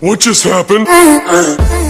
What just happened?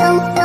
Oh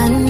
tan